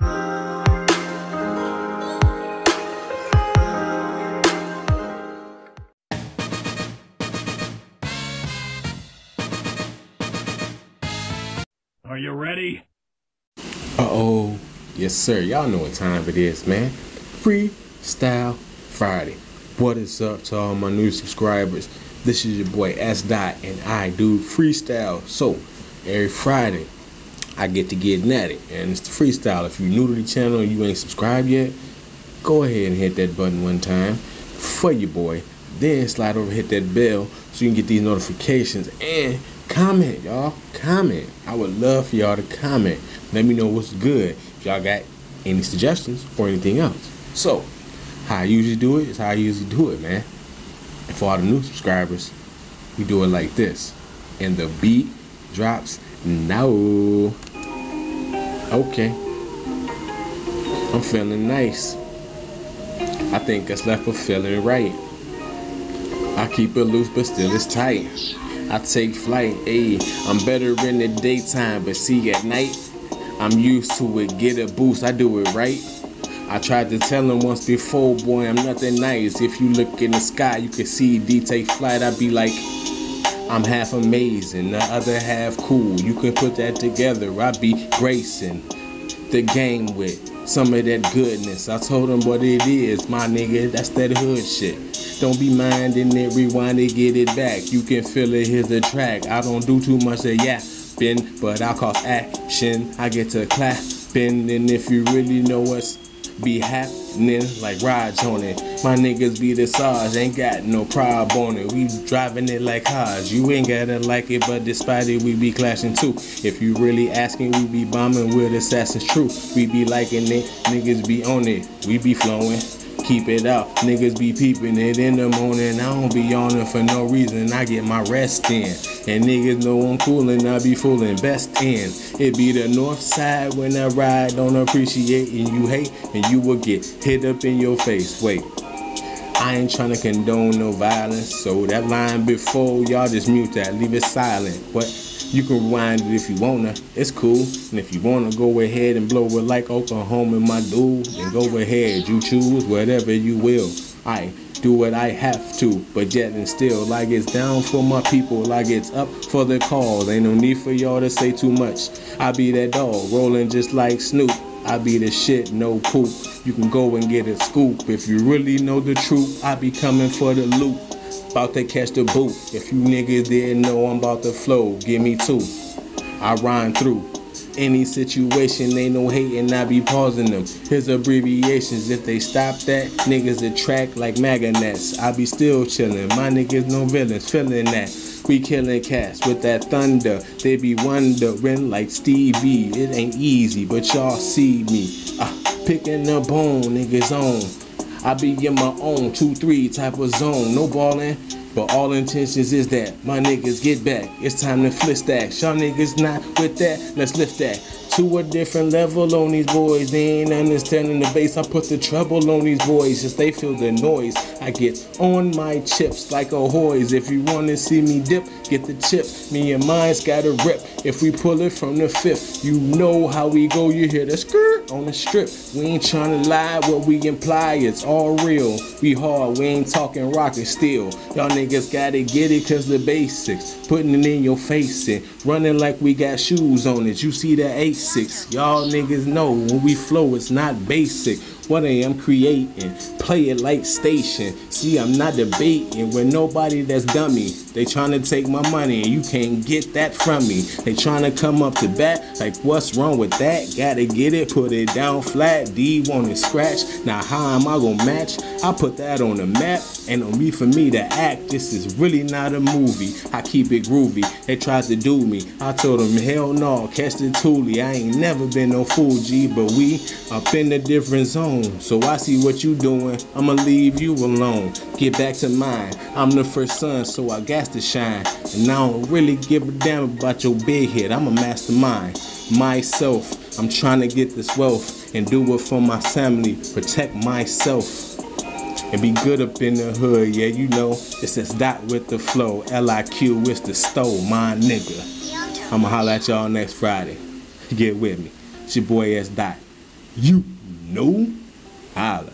Are you ready? Uh oh. Yes, sir. Y'all know what time it is, man. Freestyle Friday. What is up to all my new subscribers? This is your boy S. Dot, and I do freestyle. So, every Friday, I get to getting at it. and it's the freestyle. If you're new to the channel and you ain't subscribed yet, go ahead and hit that button one time for your boy. Then slide over, hit that bell so you can get these notifications and comment, y'all. Comment. I would love for y'all to comment. Let me know what's good. If y'all got any suggestions or anything else. So, how I usually do it is how I usually do it, man. And for all the new subscribers, we do it like this. And the beat drops now. Okay. I'm feeling nice. I think it's left with feeling right. I keep it loose, but still it's tight. I take flight, ayy. I'm better in the daytime, but see at night, I'm used to it. Get a boost, I do it right. I tried to tell him once before, boy, I'm nothing nice. If you look in the sky, you can see D take flight. I'd be like, I'm half amazing, the other half cool. You can put that together. I be gracing the game with some of that goodness. I told him what it is, my nigga. That's that hood shit. Don't be minding it, rewind it, get it back. You can feel it, here's the track. I don't do too much of yapping, but I cause action. I get to clapping, and if you really know what's be happening like rides on it. My niggas be the Sarge, ain't got no prob on it. We driving it like Hodge. You ain't gotta like it, but despite it, we be clashing too. If you really asking, we be bombing with assassins true. We be liking it, niggas be on it. We be flowing. Keep it out, niggas be peeping it in the morning. I don't be it for no reason. I get my rest in, and niggas know I'm coolin'. I be foolin' best in. It be the north side when I ride. Don't appreciate and you hate, and you will get hit up in your face. Wait. I ain't trying to condone no violence, so that line before y'all just mute that, leave it silent. What? You can rewind it if you wanna, it's cool. And if you wanna go ahead and blow it like Oklahoma, my dude, then go ahead. You choose whatever you will. I do what I have to, but yet and still, like it's down for my people, like it's up for the cause. Ain't no need for y'all to say too much. I be that dog, rolling just like Snoop. I be the shit, no poop. You can go and get a scoop. If you really know the truth, I be coming for the loot. About to catch the boot. If you niggas didn't know I'm about to flow, give me two. I rhyme through any situation, ain't no hating, I be pausing them. His abbreviations, if they stop that, niggas attract like magnets. I be still chillin', my niggas no villains, feeling that. We killing cats with that thunder. They be wondering like Stevie. It ain't easy, but y'all see me. Uh, picking the bone, niggas on. I be in my own 2-3 type of zone. No ballin', but all intentions is that my niggas get back. It's time to flip that. Y'all niggas not with that. Let's lift that to a different level on these boys. They ain't understanding the bass. I put the treble on these boys just they feel the noise. I get on my chips like a hoys. If you wanna see me dip, get the chip. Me and mine's got a rip. If we pull it from the fifth, you know how we go. You hear the skirt on the strip. We ain't trying to lie. What we imply, it's all real. We hard. We ain't talking rocket steel. Y'all niggas gotta get it cause the basics. Putting it in your face and running like we got shoes on it. You see the ace basics. Y'all niggas know when we flow, it's not basic. What I am creating, play it like station. See, I'm not debating with nobody that's dummy. They trying to take my money and you can't get that from me. They trying to come up to bat, like what's wrong with that? Gotta get it, put it down flat. D want to scratch. Now how am I gonna match? I put that on the map, and on me for me to act. This is really not a movie. I keep it groovy. They tried to do me. I told them hell no, catch the toolie. I ain't never been no fool, G, but we up in a different zone. So I see what you doing. I'ma leave you alone. Get back to mine. I'm the first son, so I got to shine. And I don't really give a damn about your big head. I'm a mastermind. Myself. I'm trying to get this wealth and do it for my family. Protect myself and be good up in the hood. Yeah, you know, it says dot with the flow. L-I-Q is the stove, my nigga. I'ma holla at y'all next Friday. Get with me. It's your boy S. Dot. You know. 怕了